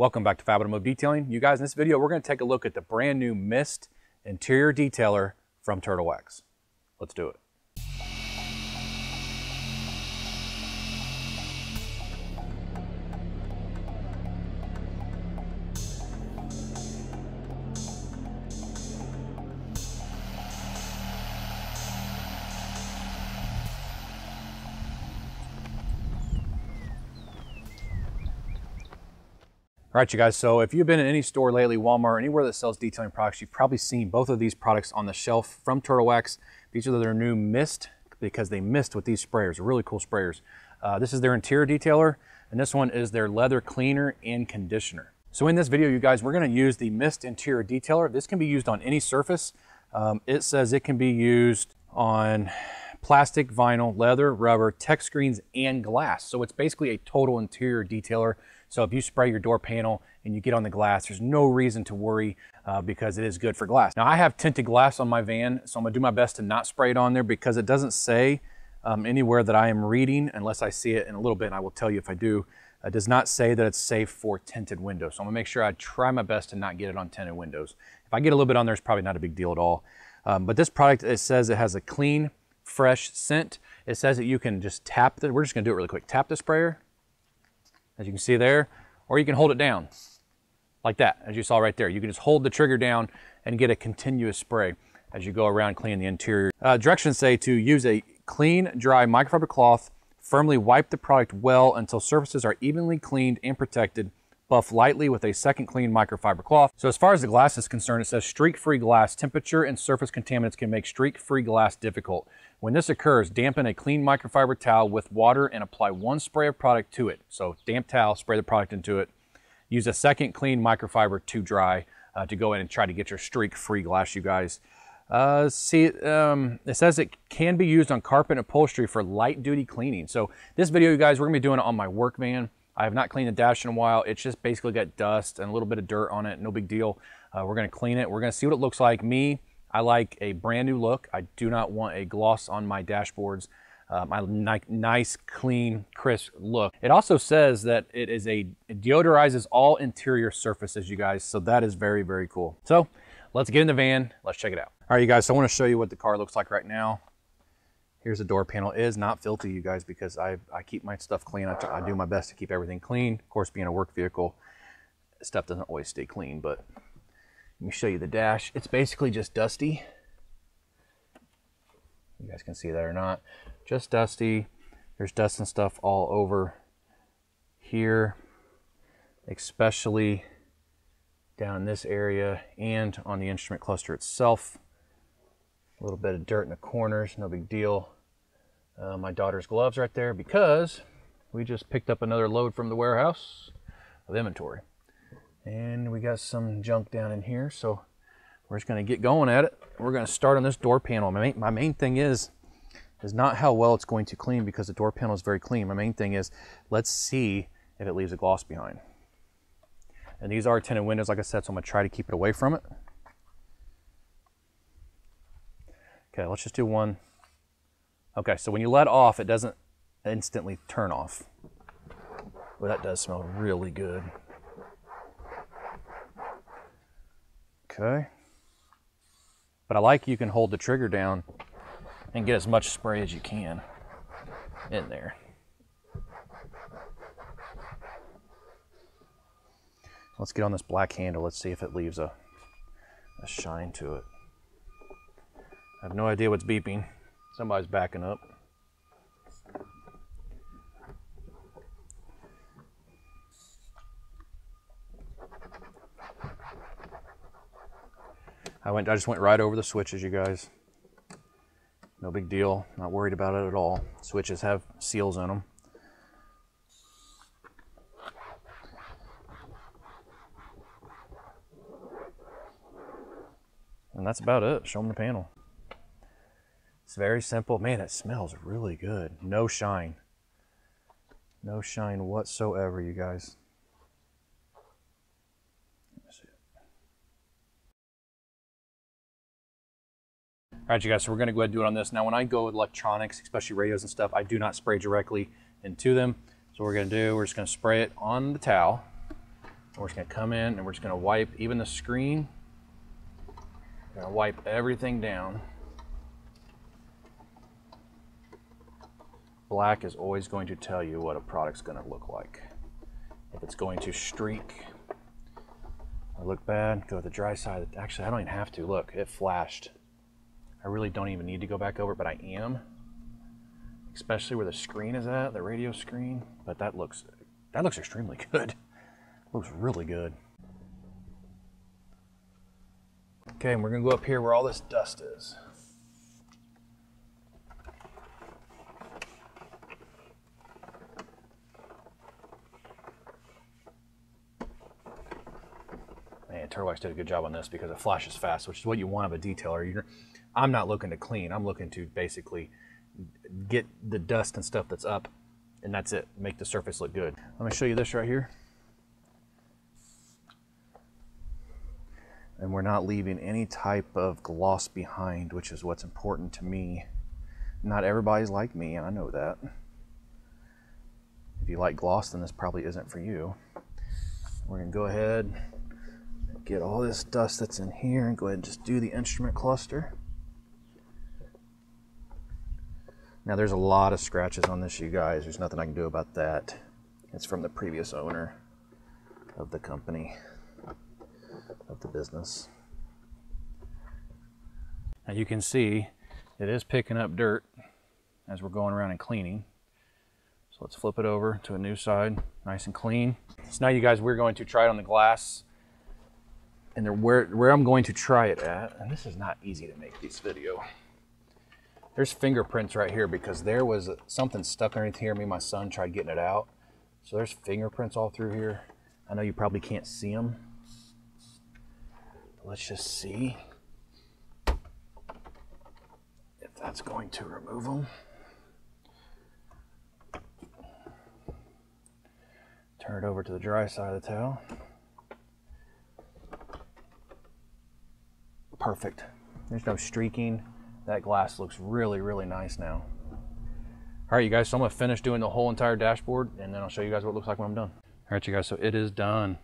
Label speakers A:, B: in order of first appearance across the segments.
A: Welcome back to Fab Automotive Detailing. You guys, in this video, we're going to take a look at the brand new Mist interior detailer from Turtle Wax. Let's do it. All right, you guys, so if you've been in any store lately, Walmart, anywhere that sells detailing products, you've probably seen both of these products on the shelf from Turtle Wax. These are their new mist because they mist with these sprayers, really cool sprayers. Uh, this is their interior detailer, and this one is their leather cleaner and conditioner. So in this video, you guys, we're gonna use the mist interior detailer. This can be used on any surface. Um, it says it can be used on plastic, vinyl, leather, rubber, tech screens, and glass. So it's basically a total interior detailer. So if you spray your door panel and you get on the glass, there's no reason to worry uh, because it is good for glass. Now I have tinted glass on my van, so I'm gonna do my best to not spray it on there because it doesn't say um, anywhere that I am reading, unless I see it in a little bit, and I will tell you if I do, it does not say that it's safe for tinted windows. So I'm gonna make sure I try my best to not get it on tinted windows. If I get a little bit on there, it's probably not a big deal at all. Um, but this product, it says it has a clean, fresh scent. It says that you can just tap the, we're just gonna do it really quick. Tap the sprayer, as you can see there, or you can hold it down like that, as you saw right there. You can just hold the trigger down and get a continuous spray as you go around cleaning the interior. Uh, directions say to use a clean, dry microfiber cloth, firmly wipe the product well until surfaces are evenly cleaned and protected, buff lightly with a second clean microfiber cloth. So as far as the glass is concerned, it says streak-free glass. Temperature and surface contaminants can make streak-free glass difficult. When this occurs, dampen a clean microfiber towel with water and apply one spray of product to it. So damp towel, spray the product into it. Use a second clean microfiber to dry uh, to go in and try to get your streak-free glass, you guys. Uh, see, um, it says it can be used on carpet upholstery for light duty cleaning. So this video, you guys, we're gonna be doing it on my work van. I have not cleaned the dash in a while. It's just basically got dust and a little bit of dirt on it. No big deal. Uh, we're gonna clean it. We're gonna see what it looks like. Me, I like a brand new look. I do not want a gloss on my dashboards. Um, nice, clean, crisp look. It also says that it is a it deodorizes all interior surfaces, you guys. So that is very, very cool. So let's get in the van. Let's check it out. All right, you guys. So I want to show you what the car looks like right now. Here's the door panel. It is not filthy, you guys, because I, I keep my stuff clean. I, I do my best to keep everything clean. Of course, being a work vehicle, stuff doesn't always stay clean, but let me show you the dash. It's basically just dusty. You guys can see that or not. Just dusty. There's dust and stuff all over here, especially down this area and on the instrument cluster itself. A little bit of dirt in the corners, no big deal. Uh, my daughter's gloves right there because we just picked up another load from the warehouse of inventory. And we got some junk down in here, so we're just gonna get going at it. We're gonna start on this door panel. My main, my main thing is, is not how well it's going to clean because the door panel is very clean. My main thing is, let's see if it leaves a gloss behind. And these are tinted windows, like I said, so I'm gonna try to keep it away from it. Okay, let's just do one. Okay, so when you let off, it doesn't instantly turn off. Well, that does smell really good. Okay. But I like you can hold the trigger down and get as much spray as you can in there. Let's get on this black handle. Let's see if it leaves a, a shine to it. I have no idea what's beeping. Somebody's backing up. I went I just went right over the switches, you guys. No big deal. Not worried about it at all. Switches have seals in them. And that's about it. Show them the panel. It's very simple. Man, it smells really good. No shine. No shine whatsoever, you guys. All right, you guys, so we're gonna go ahead and do it on this. Now, when I go with electronics, especially radios and stuff, I do not spray directly into them. So what we're gonna do, we're just gonna spray it on the towel We're just gonna come in and we're just gonna wipe even the screen. We're gonna wipe everything down. Black is always going to tell you what a product's gonna look like. If it's going to streak or look bad, go to the dry side. Actually, I don't even have to. Look, it flashed. I really don't even need to go back over, but I am. Especially where the screen is at, the radio screen. But that looks that looks extremely good. looks really good. Okay, and we're gonna go up here where all this dust is. Turtle Wax did a good job on this because it flashes fast, which is what you want of a detailer. You're, I'm not looking to clean. I'm looking to basically get the dust and stuff that's up, and that's it. Make the surface look good. Let me show you this right here. And we're not leaving any type of gloss behind, which is what's important to me. Not everybody's like me, and I know that. If you like gloss, then this probably isn't for you. We're gonna go ahead, get all this dust that's in here, and go ahead and just do the instrument cluster. Now there's a lot of scratches on this, you guys. There's nothing I can do about that. It's from the previous owner of the company of the business. Now you can see it is picking up dirt as we're going around and cleaning. So let's flip it over to a new side, nice and clean. So now you guys, we're going to try it on the glass and where, where I'm going to try it at, and this is not easy to make this video. There's fingerprints right here because there was something stuck underneath here. Me and my son tried getting it out. So there's fingerprints all through here. I know you probably can't see them, Let's just see if that's going to remove them. Turn it over to the dry side of the towel. Perfect. There's no streaking. That glass looks really, really nice now. All right, you guys, so I'm gonna finish doing the whole entire dashboard and then I'll show you guys what it looks like when I'm done. All right, you guys, so it is done.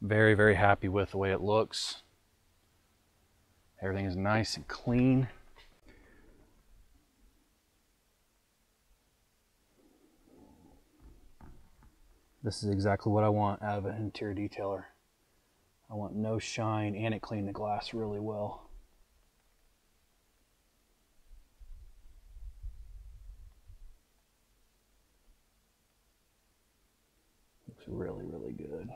A: Very, very happy with the way it looks. Everything is nice and clean. This is exactly what I want out of an interior detailer. I want no shine and it cleaned the glass really well. Looks really, really good.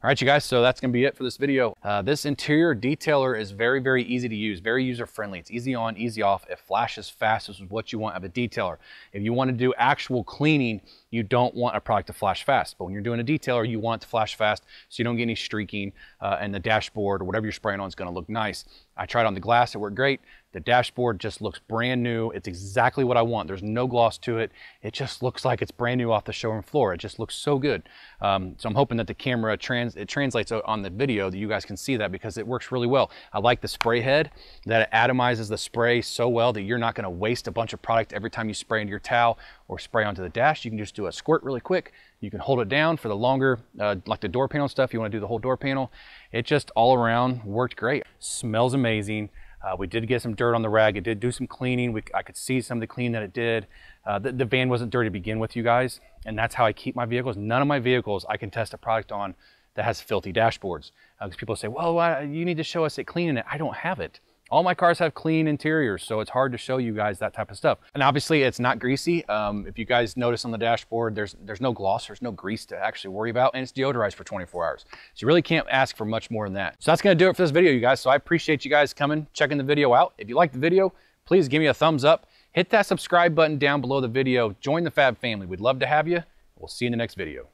A: All right, you guys, so that's gonna be it for this video. Uh, this interior detailer is very, very easy to use, very user-friendly. It's easy on, easy off. It flashes fast. This is what you want of a detailer. If you wanna do actual cleaning, you don't want a product to flash fast. But when you're doing a detailer, you want it to flash fast so you don't get any streaking uh, and the dashboard or whatever you're spraying on is gonna look nice. I tried on the glass, it worked great. The dashboard just looks brand new. It's exactly what I want. There's no gloss to it. It just looks like it's brand new off the showroom floor. It just looks so good. Um, so I'm hoping that the camera trans it translates on the video that you guys can see that because it works really well. I like the spray head that it atomizes the spray so well that you're not gonna waste a bunch of product every time you spray into your towel or spray onto the dash. You can just do a squirt really quick. You can hold it down for the longer, uh, like the door panel stuff. You wanna do the whole door panel. It just all around worked great. Smells amazing. Uh, we did get some dirt on the rag. It did do some cleaning. We, I could see some of the clean that it did. Uh, the, the, van wasn't dirty to begin with, you guys, and that's how I keep my vehicles. None of my vehicles I can test a product on that has filthy dashboards. Because uh, people say, well, why, you need to show us it cleaning it. I don't have it. All my cars have clean interiors, so it's hard to show you guys that type of stuff. And obviously it's not greasy. Um, if you guys notice on the dashboard, there's, there's no gloss, there's no grease to actually worry about, and it's deodorized for 24 hours. So you really can't ask for much more than that. So that's gonna do it for this video, you guys. So I appreciate you guys coming, checking the video out. If you like the video, please give me a thumbs up. Hit that subscribe button down below the video. Join the Fab family. We'd love to have you. We'll see you in the next video.